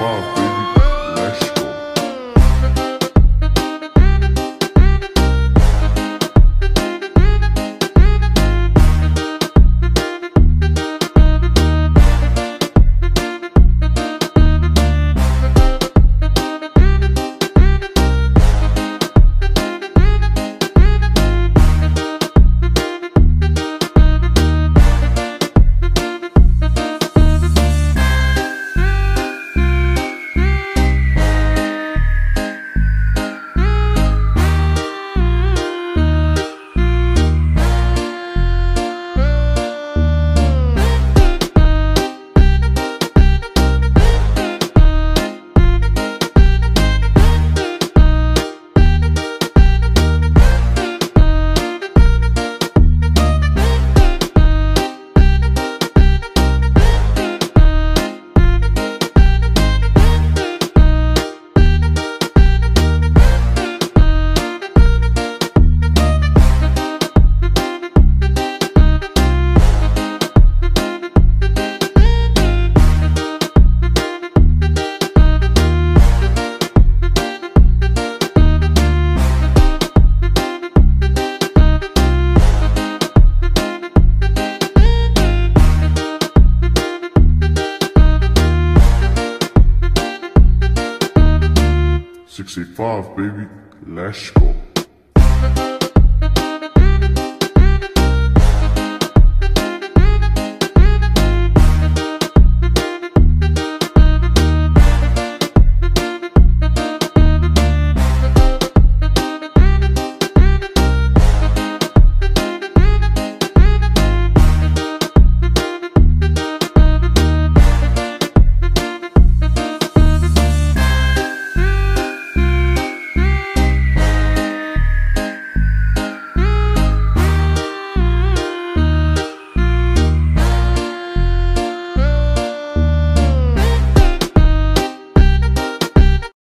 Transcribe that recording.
哇。65, baby. Let's go.